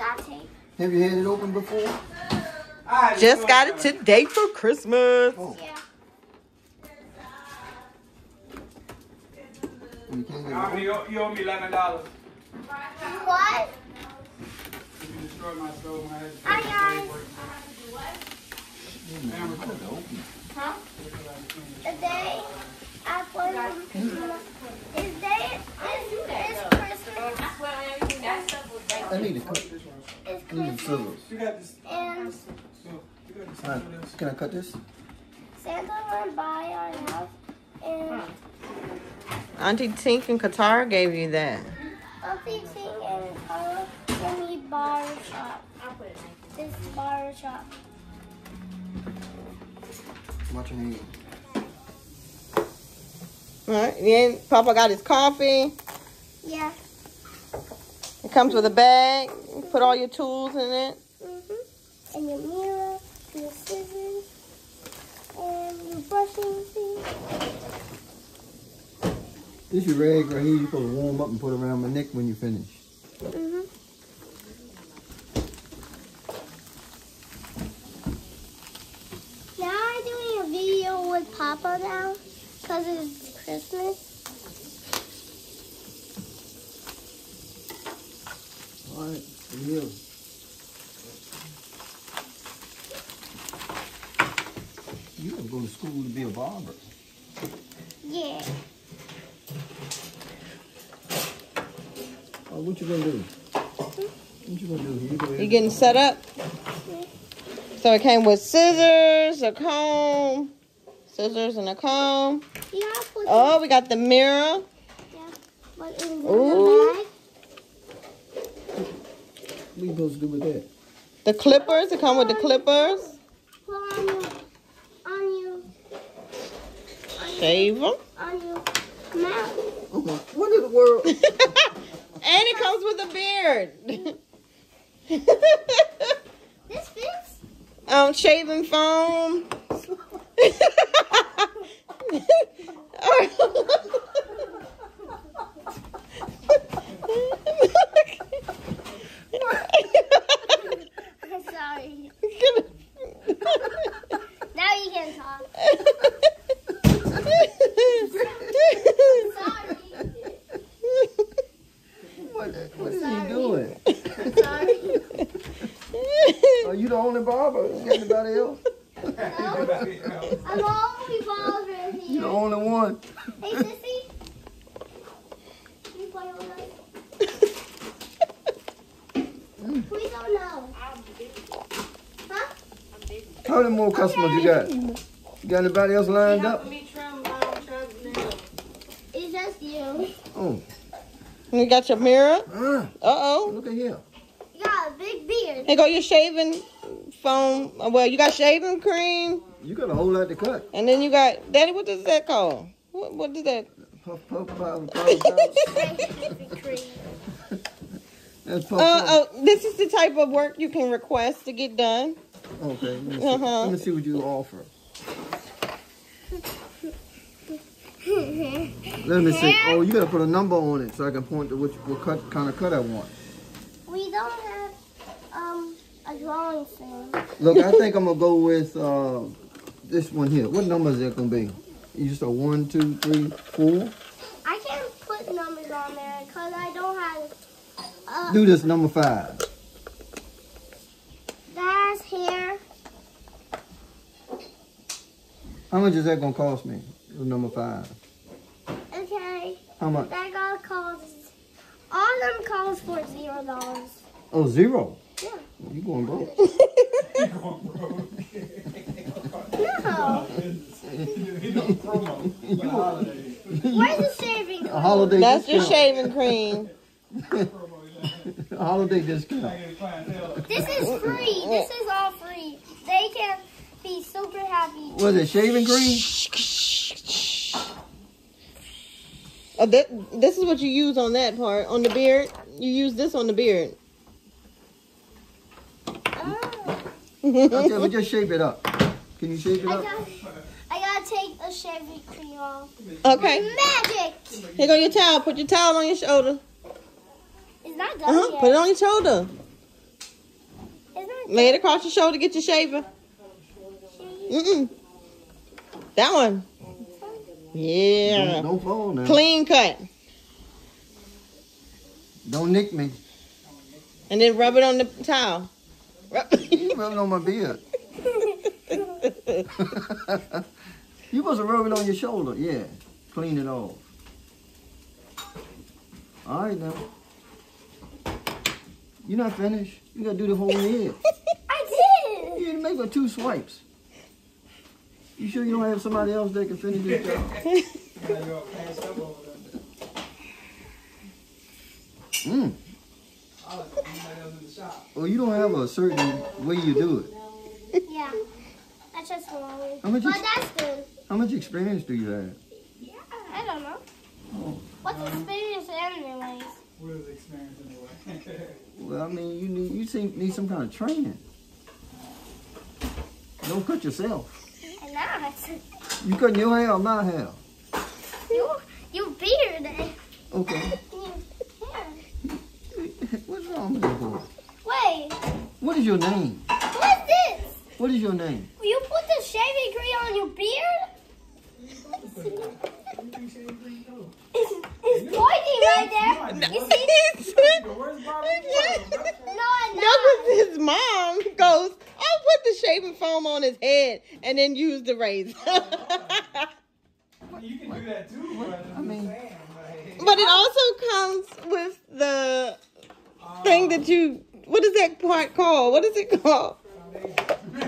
got tape. Have you had it open before? Just got it today for Christmas. Oh, Yeah. you can't get it I'll you owe me eleven dollars. What? You destroyed my stove. when I had to Hi, it guys. to work. Huh? The day I put is day is, is Christmas. I need a cut. It's I need some Christmas. scissors. You got this. And You got this. Alright, can I cut this? Santa went by our house and Auntie Tink and Qatar gave you that. Auntie Ting and Carla gave me bar shop. This bar shop. Watch your hand. All right. Then Papa got his coffee. Yeah. It comes with a bag. You Put all your tools in it. Mm-hmm. And your mirror, your scissors, and your brushing thing. This your rag right here. You supposed to warm up and put around my neck when you finish. Mm-hmm. Now I'm doing a video with Papa now because it's Christmas. Alright, here. You gotta go to school to be a barber. Yeah. Oh, what you gonna do? What you gonna do? You go You ahead. getting set up? So it came with scissors, a comb, scissors and a comb. Yeah, Oh, we got the mirror. yeah, but in Ooh. bag. What you supposed to do with that? The clippers. It come with the clippers. Put on your, on your, Shave them. on your mouth. Oh, what in the world? and it comes with a beard. This fits. um, shaving foam. I'm sorry. Now you can talk. Sorry. What, what is he doing? Sorry. Are you the only barber? Is there anybody else? I'm only bothering You the only one. Hey, sissy. Can you play with us? We don't know. Huh? How many more customers you got? You got anybody else lined up? It's just you. Oh, you got your mirror. ah, Uh oh. look at here. You got a big beard. Here go your shaving foam. Uh, Well, you got shaving cream, You got a whole lot to cut. and then you got Daddy. What is that called? What, what is that? Puff, puff, powder, powder, powder. That's puff, Uh, puff. oh, this is the type of work you can request to get done. Okay, let me, see. Uh-huh. let me see what you offer. Let me see. Oh, you gotta put a number on it so I can point to which what cut kind of cut I want. we don't have a drawing thing. Look, I think I'm gonna go with uh, this one here. What number is that gonna be? You just a one, two, three, four. I can't put numbers on there because I don't have. Uh, Do this number five. that's here. How much is that gonna cost me? The Number five. Okay, How much? that got cost. All them cost for zero dollars. Oh, zero. Yeah. You going broke? No. Where's the shaving? A holiday That's your shaving cream. A holiday discount. This is free. This is all free. They can be super happy. Was it shaving cream? Oh, that, this is what you use on that part. On the beard, you use this on the beard. Oh. Okay, we just shape it up. Can you shape it I up? got, I gotta take a shaving cream off. Okay. Magic! Here go your towel. Put your towel on your shoulder. It's not done Uh huh. yet. Put it on your shoulder. It's not. Lay it across your shoulder. Get your shaver. Mm-mm. That one. Yeah. Don't, don't fall now. Clean cut. Don't nick me. And then rub it on the towel. Rub- You rubbing on my beard. you supposed to rub it on your shoulder. Yeah. Clean it off. All right now. You're not finished. You gotta do the whole head. I did. You didn't make but two swipes. You sure you don't have somebody else that can finish this job? Yeah, Well, you don't have a certain way you do it. Yeah. That's just wrong. How much But ex- that's good. How much experience do you have? Yeah. I don't know. Oh. What's experience anyways? What is experience anyway? Well, I mean, you need you seem, need some kind of training. Don't cut yourself. And not. You cutting your hair or my hair? You, you beard. Okay. You, yeah. What's wrong with you, boy? Wait, What is your name? what's this? What is your name? You put the shaving cream on your beard? It's, it's pointing right there. You see? Where's Bobby? No, I'm No, not. 'cause his mom goes, I'll put the shaving foam on his head and then use the razor. You can do that too, but I mean- but it also comes with the thing that you, what is that part called? What is it called?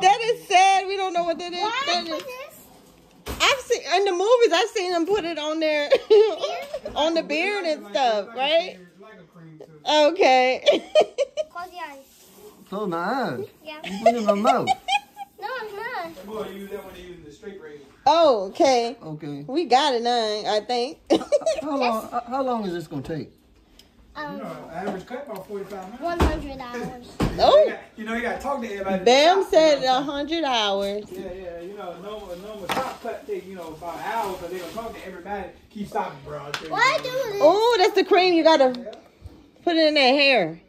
that is sad. We don't know what that is. Why That put is- this? I've seen in the movies. I've seen them put it on there, on the beard and stuff, right? Like a cream too. Okay. Close your eyes. Close my eyes. Yeah. You put it in my mouth. No, I'm not. Boy, you use that when you're the straight razor. oh, okay. Okay. We got it now. I think. How long? How- How long is this gonna take? You Um, know, average cut about 45 minutes. one hundred hours. oh, You, you know, you got to talk to everybody. Bam said a hundred hours. Yeah, yeah, you know, normal, normal shop cut take, you know, about an hour, but they gonna talk to everybody. Keep stopping, bro. I'll tell you. Why do this? Oh, that's the cream. You gotta put it in their hair.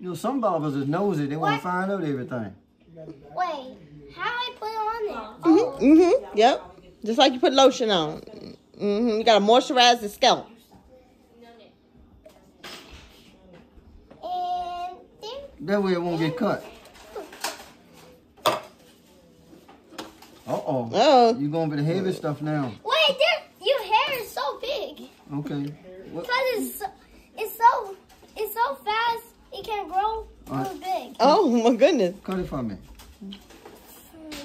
You know, some barbers is nosy. They want to find out everything. Wait, how I put it on there? Mhm. Mm-hmm. Yep. Just like you put lotion on. Mhm. You gotta moisturize the scalp. And there. That way it won't get cut. Uh oh. Oh. You going for the heavy stuff now? Wait. Your hair is so big. Okay. Cause it's so, it's so it's so fast. It can grow really big. Oh my goodness. Cut it for me.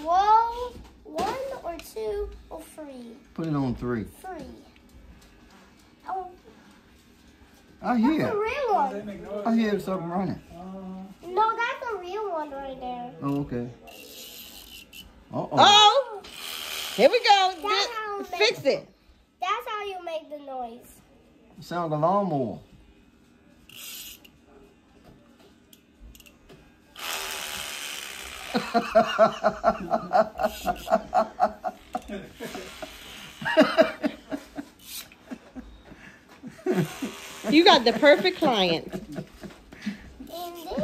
Whoa, one or two or three? Put it on three. Three. Oh, I that's hear. a real one. I hear something running. No, that's a real one right there. Oh, okay. Uh oh. Oh. Here we go. That's how Get- it Fix it. That's how you make the noise. Sound like a lawnmower. You got the perfect client. And then,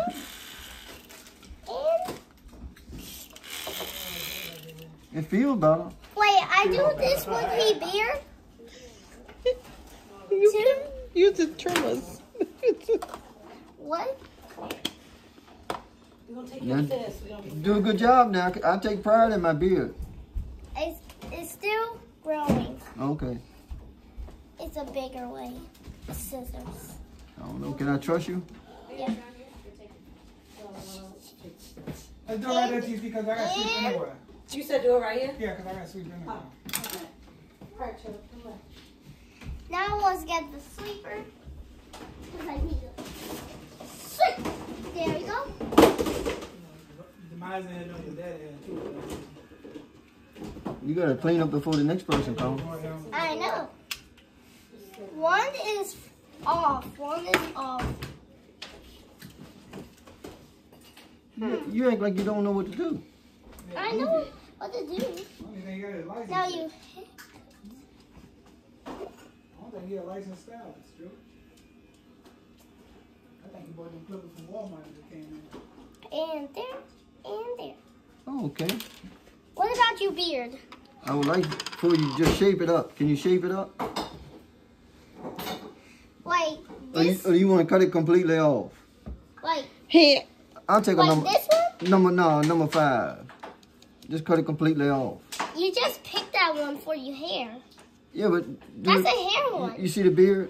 and It feels better. wait, I do this with me beard. You Two. can use the trimmers. What? Now, do a good job now. I take pride in my beard. It's it's still growing. Okay. It's a bigger way. Scissors. Oh, I don't know. Can I trust you? Yeah. Let's do it right there, TC, because I got sweep anyway. You said do it right here? Yeah, because I got sweep anyway. Now let's get the sleeper. 'Cause I need to sleep. There we go. The mine's in on your dad end too. You gotta clean up before the next person comes. I know. One is off. One is off. You, you act like you don't know what to do. I know what to do. Only thing you got. Now you. I don't think he a licensed stylist, Joe. I think you bought them clippers from Walmart that came in. And there. And there. Oh, okay. What about your beard? I would like for you to just shape it up. Can you shape it up? Like Or you, this? or you want to cut it completely off? Like, Here. I'll take a number. this one? Number no, number five. Just cut it completely off. You just picked that one for your hair. Yeah, but do That's it- a hair one. You see the beard?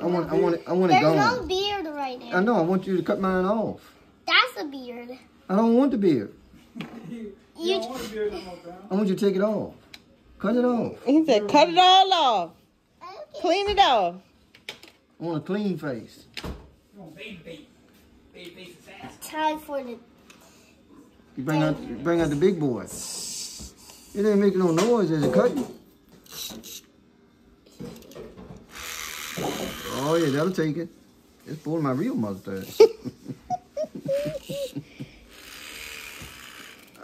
I want, I want it, I want it There's gone. no beard right I know. I want you to cut mine off. That's a beard. I don't want the beard. You, You don't want to beard no more, fam. I want you to take it off. Cut it off. He said, cut it all off. Okay. Clean it off. I want a clean face. You want baby face. Baby face assassin. Time for the. You bring out, you bring out the big boy. It ain't making no noise as it cutting. Oh yeah, that'll take it. It's pulling my real mustache.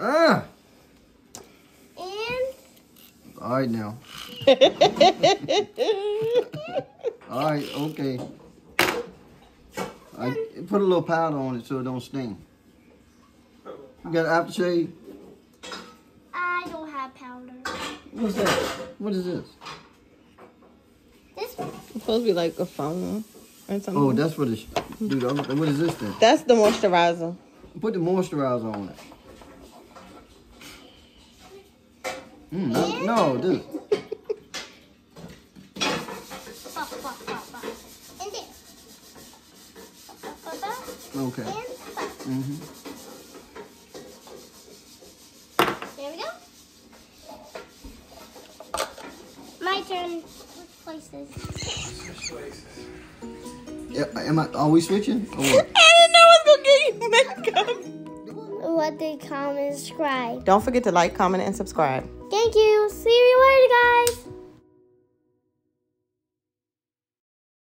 ah! And All right now. All right, okay. I put a little powder on it so it don't sting. You got aftershave? I don't have powder. What's that? What is this? This one. It's supposed to be like a phone or something. Oh, that's what it's. Dude, what is this then? That's the moisturizer. Put the moisturizer on it. Mm, no, no, this. Ba. Okay. And ba. hmm There we go. My turn. Which places? Yeah, am I? always switching? Or what? I didn't know I was gonna get you makeup. What they comment, subscribe. Don't forget to like, comment, and subscribe. Thank you. See you later, guys.